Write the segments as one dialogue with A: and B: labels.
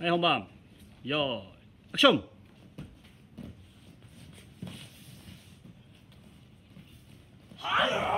A: 네, 혼밤. 여, 액션! 하야!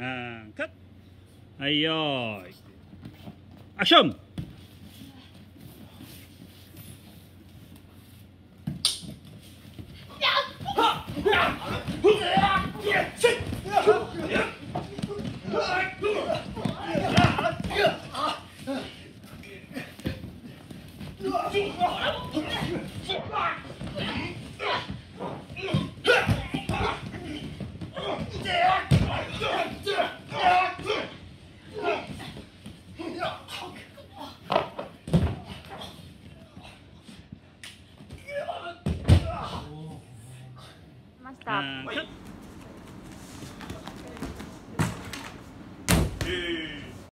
A: à, cất hay rồi à, action
B: Yeah.
C: stop.
A: Mm.